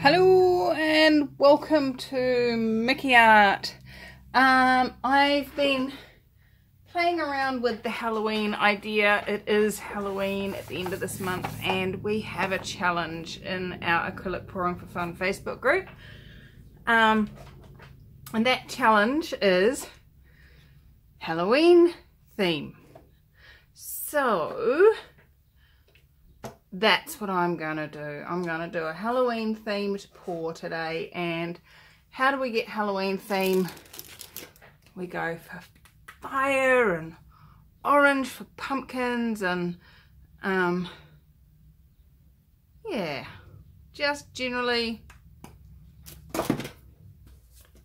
Hello and welcome to McE Art. Um, I've been playing around with the Halloween idea. It is Halloween at the end of this month and we have a challenge in our Acrylic Pouring for Fun Facebook group. Um, and that challenge is Halloween theme. So, that's what I'm going to do. I'm going to do a Halloween themed pour today. And how do we get Halloween theme? We go for fire and orange for pumpkins and um, yeah, just generally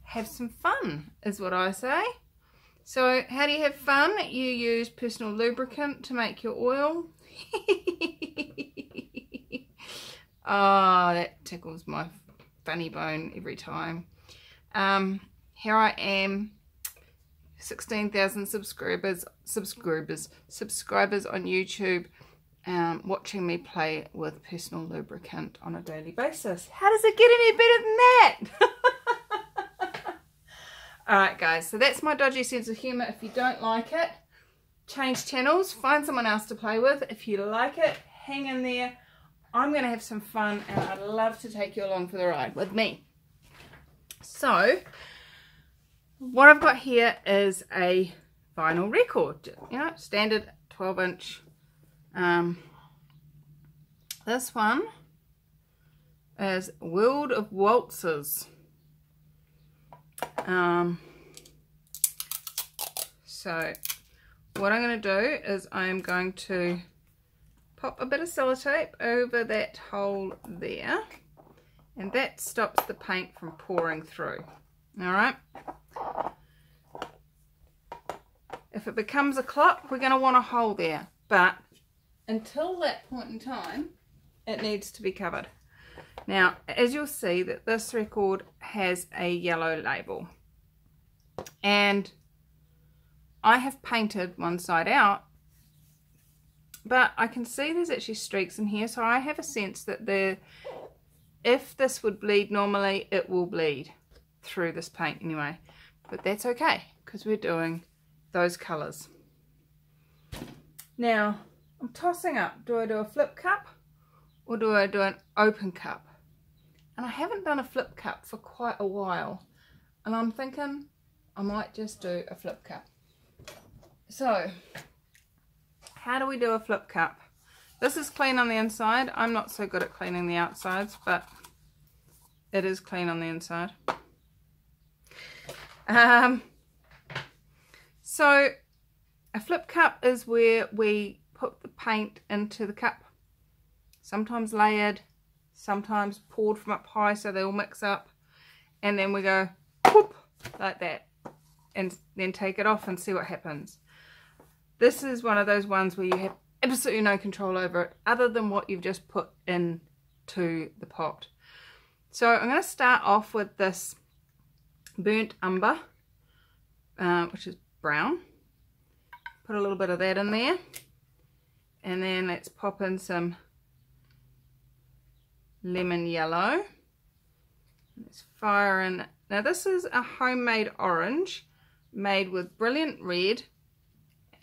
have some fun is what I say. So how do you have fun? You use personal lubricant to make your oil. oh, that tickles my funny bone every time. Um, here I am, 16,000 subscribers, subscribers, subscribers on YouTube, um, watching me play with personal lubricant on a daily basis. How does it get any better than that? Alright guys, so that's my dodgy sense of humour. If you don't like it, change channels, find someone else to play with. If you like it, hang in there. I'm going to have some fun and I'd love to take you along for the ride with me. So, what I've got here is a vinyl record, you know, standard 12 inch. Um, this one is World of Waltzes. Um, so what I'm going to do is I'm going to pop a bit of sellotape over that hole there and that stops the paint from pouring through. Alright. If it becomes a clot, we're going to want a hole there. But until that point in time, it needs to be covered. Now, as you'll see that this record has a yellow label. And I have painted one side out, but I can see there's actually streaks in here, so I have a sense that the if this would bleed normally, it will bleed through this paint anyway. But that's okay, because we're doing those colours. Now, I'm tossing up. Do I do a flip cup or do I do an open cup? And I haven't done a flip cup for quite a while. And I'm thinking I might just do a flip cup. So, how do we do a flip cup? This is clean on the inside. I'm not so good at cleaning the outsides, but it is clean on the inside. Um, so, a flip cup is where we put the paint into the cup. Sometimes layered, sometimes poured from up high so they all mix up. And then we go whoop, like that. And then take it off and see what happens. This is one of those ones where you have absolutely no control over it other than what you've just put into the pot. So I'm going to start off with this burnt umber, uh, which is brown. Put a little bit of that in there. And then let's pop in some lemon yellow. Let's fire in. Now this is a homemade orange made with brilliant red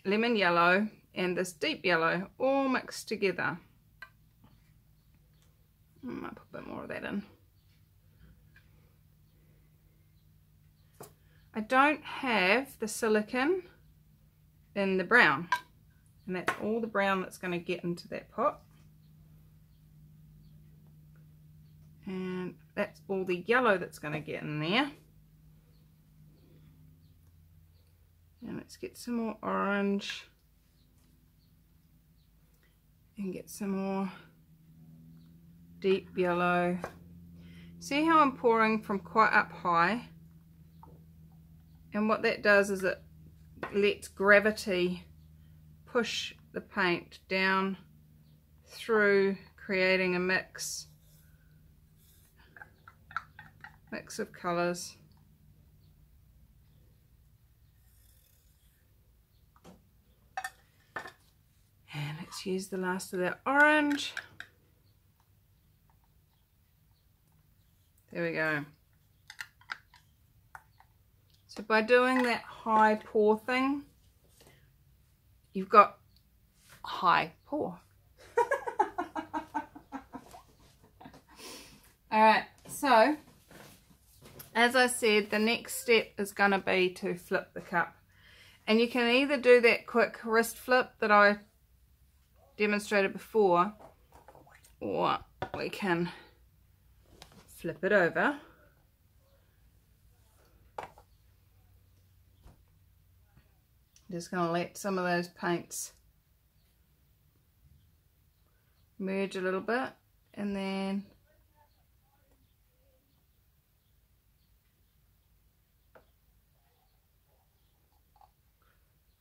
lemon yellow and this deep yellow all mixed together. I might put a bit more of that in. I don't have the silicone in the brown and that's all the brown that's going to get into that pot. And that's all the yellow that's going to get in there. And let's get some more orange. And get some more deep yellow. See how I'm pouring from quite up high? And what that does is it lets gravity push the paint down through creating a mix mix of colours And let's use the last of that orange. There we go. So by doing that high pour thing, you've got high pour. Alright, so as I said, the next step is going to be to flip the cup. And you can either do that quick wrist flip that I demonstrated before, or we can flip it over. Just going to let some of those paints merge a little bit and then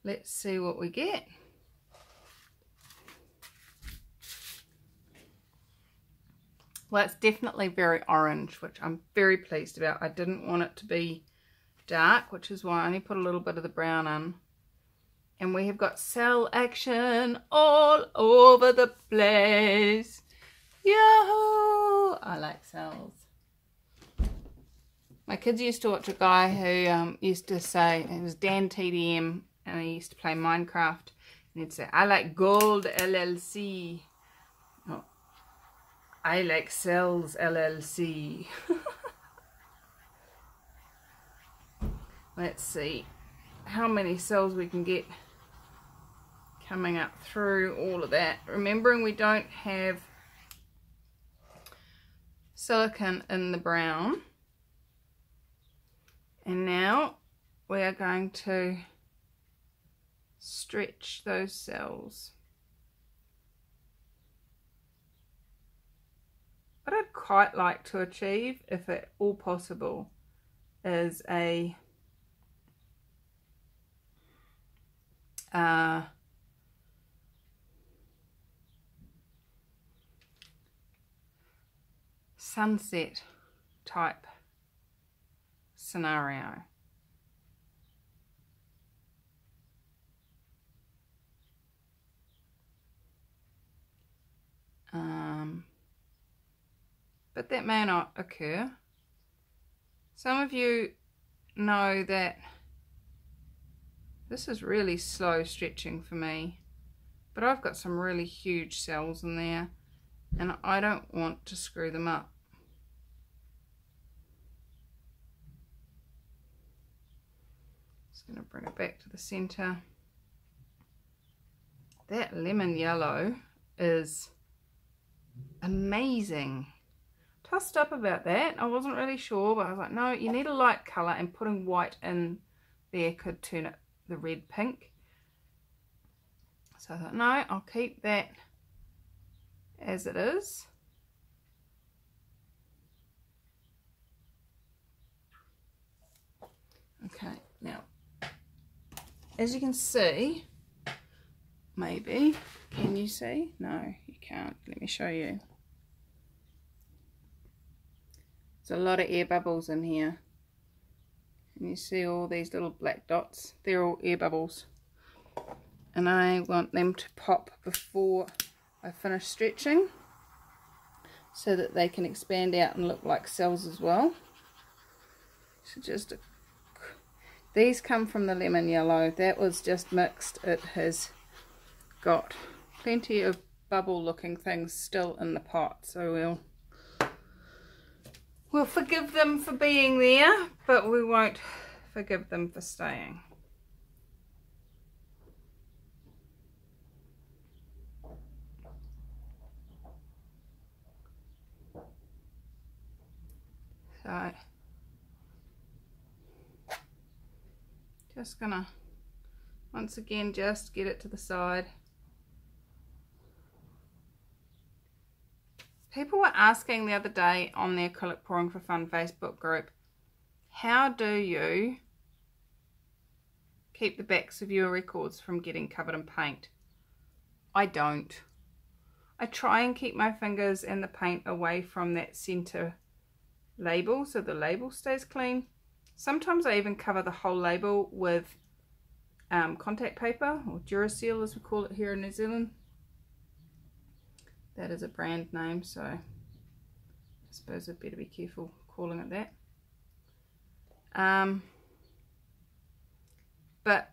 let's see what we get. Well, it's definitely very orange, which I'm very pleased about. I didn't want it to be dark, which is why I only put a little bit of the brown in. And we have got cell action all over the place. Yahoo! I like cells. My kids used to watch a guy who um, used to say, it was DanTDM, and he used to play Minecraft. And he'd say, I like gold LLC. I like cells LLC. Let's see how many cells we can get coming up through all of that. Remembering we don't have silicone in the brown. And now we are going to stretch those cells. What I'd quite like to achieve, if at all possible, is a uh, sunset type scenario. Um, but that may not occur. Some of you know that this is really slow stretching for me, but I've got some really huge cells in there and I don't want to screw them up. Just going to bring it back to the center. That lemon yellow is amazing. Tossed up about that. I wasn't really sure, but I was like, no, you need a light colour and putting white in there could turn it the red pink. So I thought, no, I'll keep that as it is. Okay, now, as you can see, maybe, can you see? No, you can't. Let me show you. There's a lot of air bubbles in here. And you see all these little black dots? They're all air bubbles. And I want them to pop before I finish stretching so that they can expand out and look like cells as well. So just a, these come from the lemon yellow. That was just mixed. It has got plenty of bubble looking things still in the pot. So we'll we'll forgive them for being there, but we won't forgive them for staying. So just gonna once again just get it to the side. People were asking the other day on the Acrylic Pouring for Fun Facebook group, how do you keep the backs of your records from getting covered in paint? I don't. I try and keep my fingers and the paint away from that center label so the label stays clean. Sometimes I even cover the whole label with um, contact paper or Duraseal as we call it here in New Zealand. That is a brand name so I suppose I'd better be careful calling it that. Um, but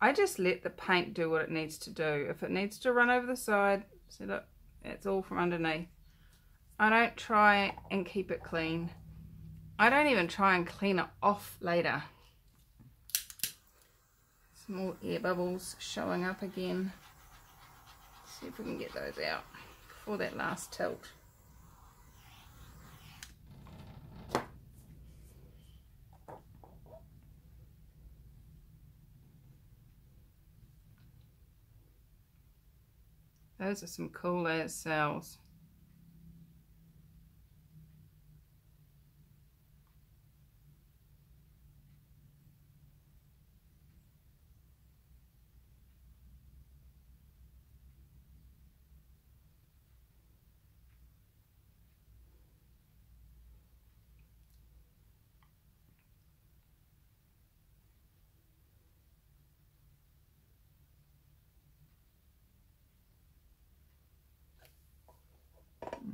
I just let the paint do what it needs to do. If it needs to run over the side, see look, it's all from underneath. I don't try and keep it clean. I don't even try and clean it off later. More air bubbles showing up again. See if we can get those out before that last tilt. Those are some cool ass cells.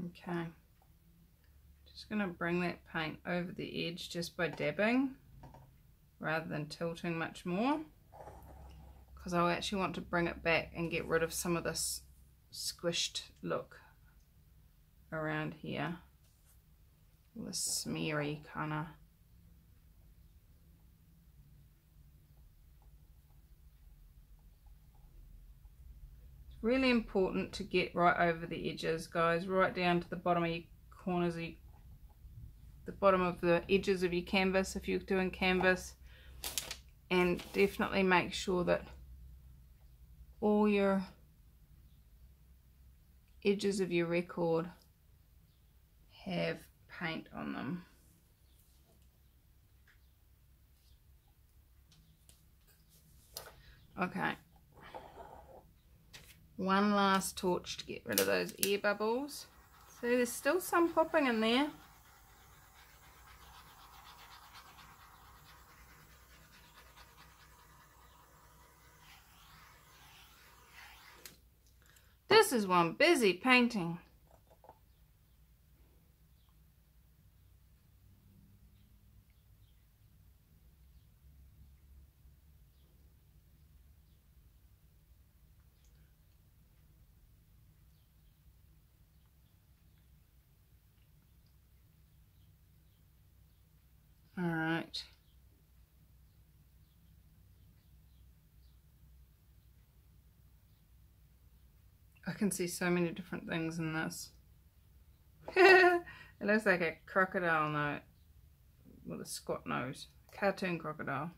Okay, just going to bring that paint over the edge just by dabbing rather than tilting much more because I actually want to bring it back and get rid of some of this squished look around here. The smeary kind of really important to get right over the edges guys. Right down to the bottom of your corners of your, the bottom of the edges of your canvas if you're doing canvas. And definitely make sure that all your edges of your record have paint on them. Okay one last torch to get rid of those air bubbles. So there's still some popping in there. This is one busy painting. I can see so many different things in this. it looks like a crocodile note with a squat nose. Cartoon crocodile.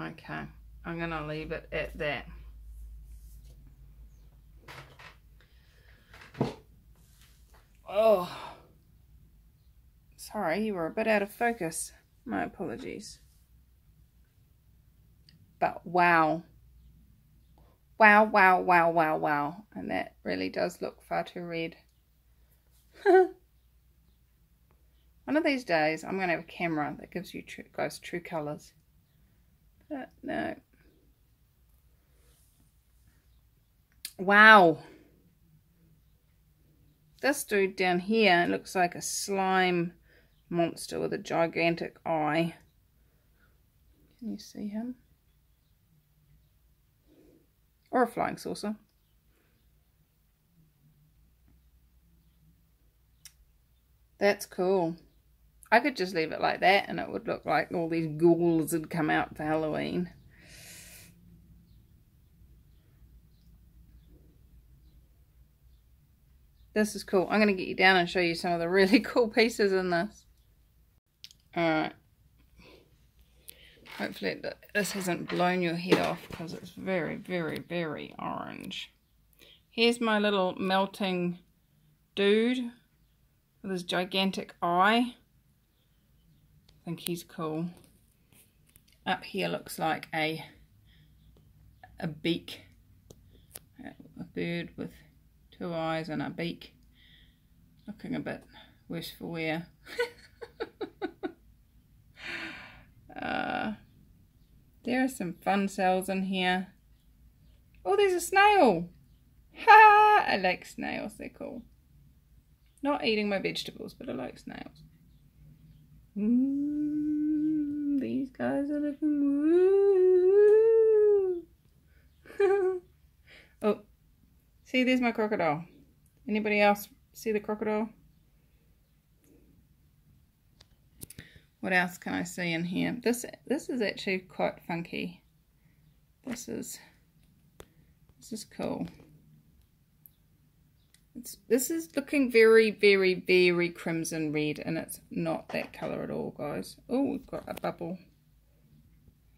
Okay, I'm going to leave it at that. Oh, sorry, you were a bit out of focus. My apologies. But wow. Wow, wow, wow, wow, wow. And that really does look far too red. One of these days, I'm going to have a camera that gives you true, guys true colours. But no. Wow. This dude down here looks like a slime monster with a gigantic eye. Can you see him? Or a flying saucer. That's cool. I could just leave it like that and it would look like all these ghouls had come out for Halloween. This is cool. I'm going to get you down and show you some of the really cool pieces in this. Alright. Hopefully this hasn't blown your head off because it's very, very, very orange. Here's my little melting dude with his gigantic eye. I think he's cool. Up here looks like a a beak. A bird with two eyes and a beak. looking a bit worse for wear. uh, there are some fun cells in here. Oh, there's a snail. Ha! I like snails, they're cool. Not eating my vegetables, but I like snails. Mm, these guys are looking woo. oh, see, there's my crocodile. Anybody else see the crocodile? What else can I see in here? This this is actually quite funky. This is this is cool. It's, this is looking very, very, very crimson red, and it's not that colour at all, guys. Oh, we've got a bubble.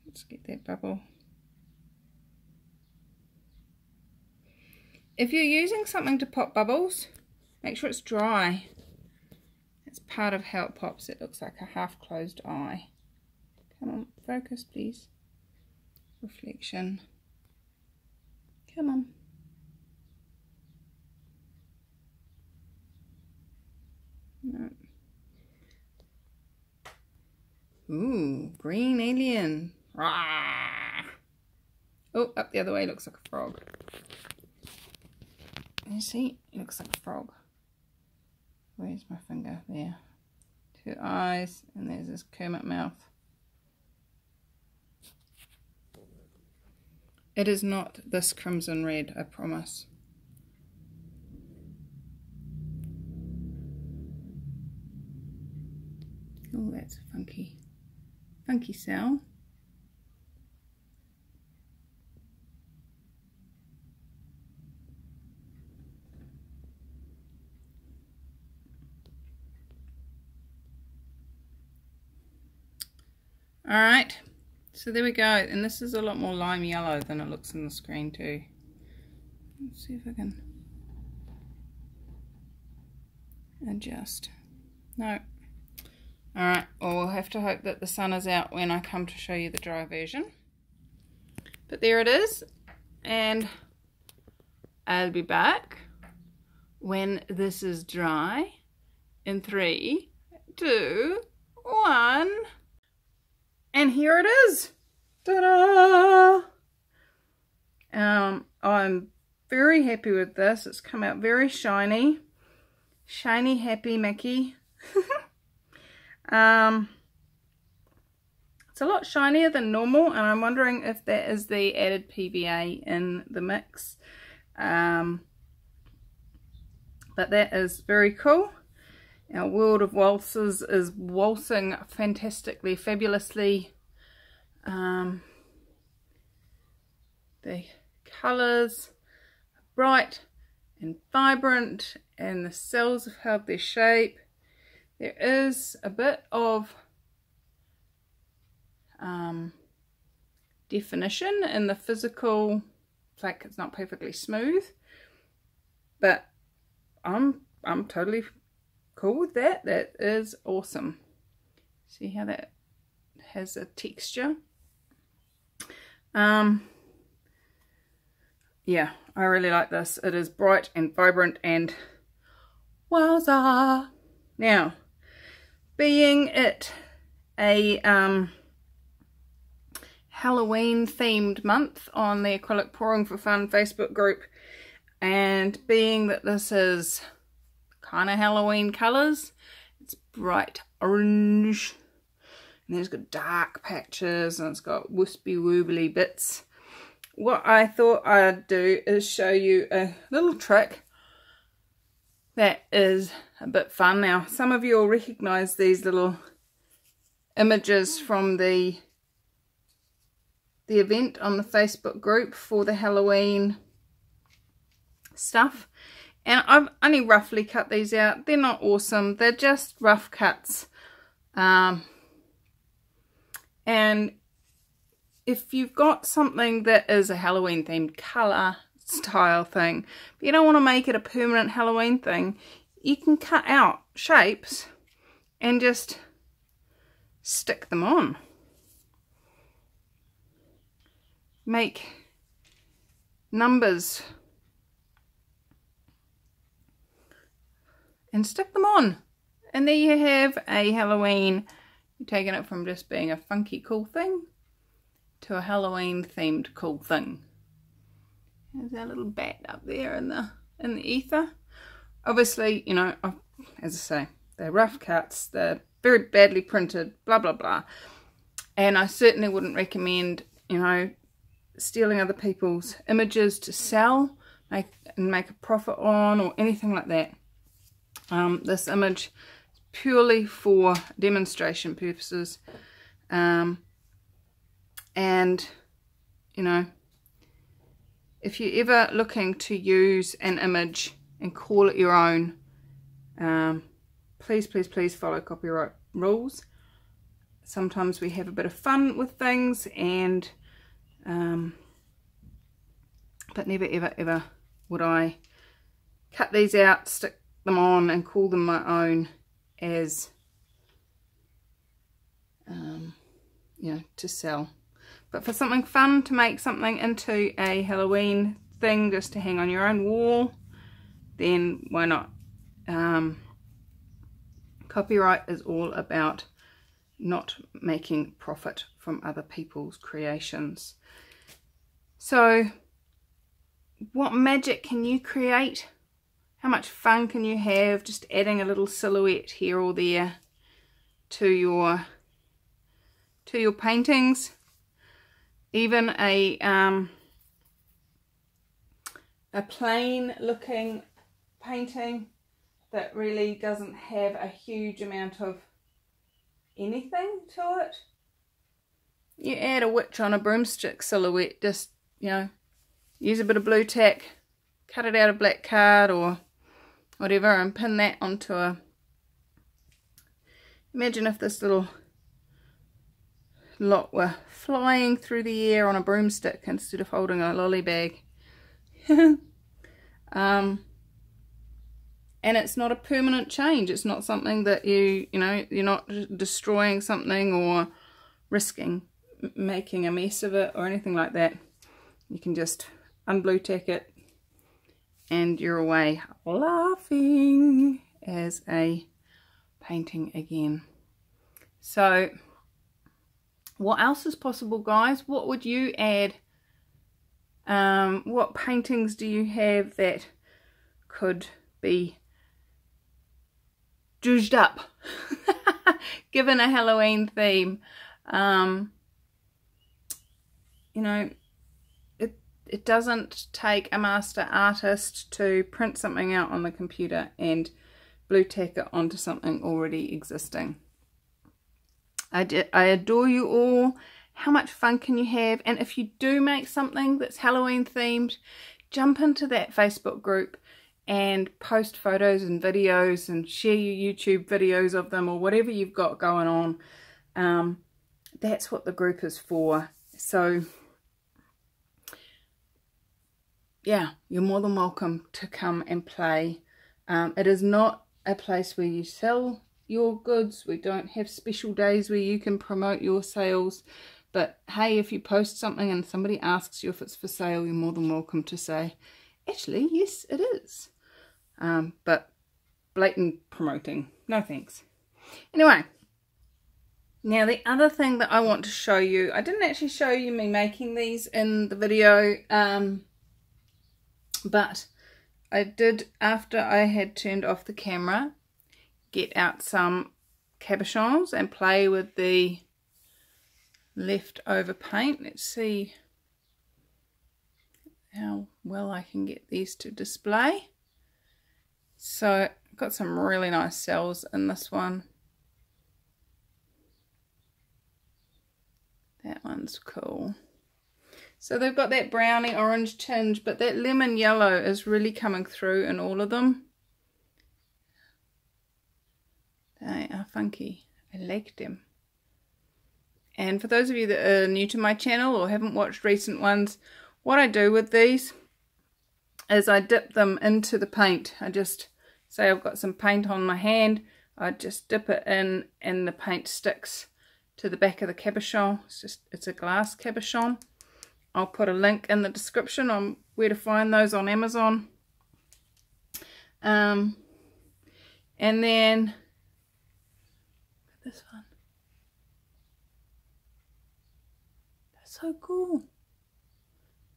Let's get that bubble. If you're using something to pop bubbles, make sure it's dry. It's part of how it pops. It looks like a half-closed eye. Come on, focus, please. Reflection. Come on. No. Ooh, green alien. Oh, up the other way looks like a frog. You see? It looks like a frog. Where's my finger? There. Two eyes, and there's this Kermit mouth. It is not this crimson red, I promise. Oh, that's funky, funky cell. All right, so there we go. And this is a lot more lime yellow than it looks on the screen too. Let's see if I can adjust. No, Alright, well we'll have to hope that the sun is out when I come to show you the dry version. But there it is. And I'll be back when this is dry in three, two, one. And here it is. Ta-da! Um, I'm very happy with this. It's come out very shiny. Shiny, happy Mickey. Um, it's a lot shinier than normal and I'm wondering if that is the added PVA in the mix. Um, but that is very cool. Our World of Waltzes is waltzing fantastically, fabulously. Um, the colours are bright and vibrant and the cells have held their shape there is a bit of um, definition in the physical, like it's not perfectly smooth, but I'm, I'm totally cool with that. That is awesome. See how that has a texture? Um, yeah, I really like this. It is bright and vibrant and wowza. Now, being it a um, Halloween themed month on the Acrylic Pouring for Fun Facebook group and being that this is kind of Halloween colours, it's bright orange and then it's got dark patches and it's got wispy woobly bits. What I thought I'd do is show you a little trick that is a bit fun. Now, some of you will recognise these little images from the the event on the Facebook group for the Halloween stuff. And I've only roughly cut these out. They're not awesome. They're just rough cuts. Um, and if you've got something that is a Halloween themed colour style thing, but you don't want to make it a permanent Halloween thing, you can cut out shapes and just stick them on. Make numbers and stick them on. And there you have a Halloween. You're taking it from just being a funky cool thing to a Halloween themed cool thing. There's our little bat up there in the in the ether. Obviously, you know, oh, as I say, they're rough cuts, they're very badly printed, blah blah blah. And I certainly wouldn't recommend, you know, stealing other people's images to sell make and make a profit on or anything like that. Um, this image purely for demonstration purposes. Um, and, you know, if you're ever looking to use an image and call it your own, um, please, please, please follow copyright rules. Sometimes we have a bit of fun with things and um, but never ever ever would I cut these out, stick them on and call them my own as um, you know, to sell. But for something fun, to make something into a Halloween thing just to hang on your own wall, then why not? Um, copyright is all about not making profit from other people's creations. So what magic can you create? How much fun can you have just adding a little silhouette here or there to your to your paintings? Even a um, a plain looking painting that really doesn't have a huge amount of anything to it. You add a witch on a broomstick silhouette, just, you know, use a bit of Blu Tack, cut it out of black card or whatever and pin that onto a imagine if this little lot were flying through the air on a broomstick instead of holding a lolly bag. Um, and it's not a permanent change. It's not something that you you know you're not destroying something or risking making a mess of it or anything like that. You can just unblue tack it and you're away laughing as a painting again. So what else is possible guys? What would you add? Um, what paintings do you have that could be judged up given a Halloween theme? Um, you know, it doesn't take a master artist to print something out on the computer and Blu Tack it onto something already existing. I, I adore you all. How much fun can you have? And if you do make something that's Halloween themed, jump into that Facebook group and post photos and videos and share your YouTube videos of them or whatever you've got going on. Um, that's what the group is for. So yeah, you're more than welcome to come and play. Um, it is not a place where you sell your goods. We don't have special days where you can promote your sales. But hey, if you post something and somebody asks you if it's for sale, you're more than welcome to say, actually, yes, it is. Um, but blatant promoting, no thanks. Anyway, now the other thing that I want to show you, I didn't actually show you me making these in the video. Um, but I did, after I had turned off the camera, get out some cabochons and play with the leftover paint. Let's see how well I can get these to display. So I've got some really nice cells in this one. That one's cool. So they've got that browny orange tinge, but that lemon yellow is really coming through in all of them. They are funky. I like them. And for those of you that are new to my channel or haven't watched recent ones, what I do with these is I dip them into the paint. I just say I've got some paint on my hand, I just dip it in and the paint sticks to the back of the cabochon. It's just it's a glass cabochon. I'll put a link in the description on where to find those on Amazon. Um, And then look at this one. That's so cool.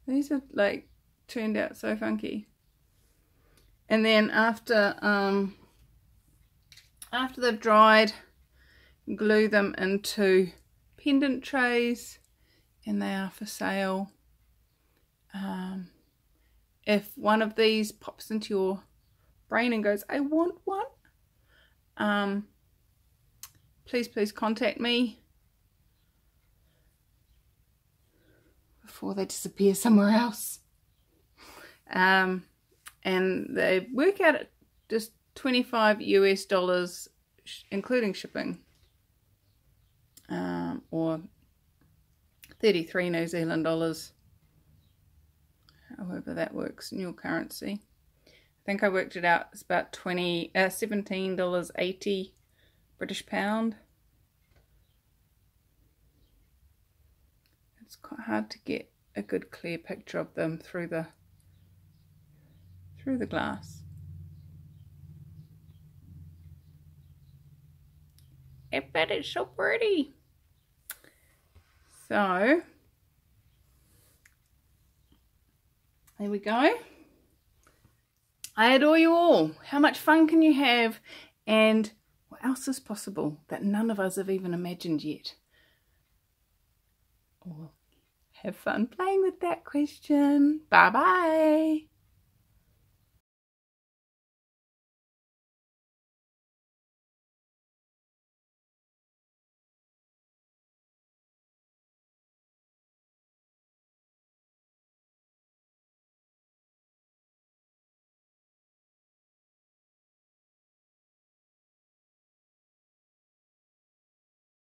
These are like turned out so funky. And then after um after they've dried, glue them into pendant trays and they are for sale. Um, if one of these pops into your brain and goes, I want one, um, please, please contact me before they disappear somewhere else. Um, and they work out at just 25 US dollars, including shipping, um, or 33 New Zealand dollars, however that works in your currency. I think I worked it out, it's about 20, uh, $17.80 British pound. It's quite hard to get a good clear picture of them through the through the glass. I bet it's so pretty. So, there we go. I adore you all. How much fun can you have? And what else is possible that none of us have even imagined yet? Or have fun playing with that question. Bye bye.